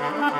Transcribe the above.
Ha ha ha!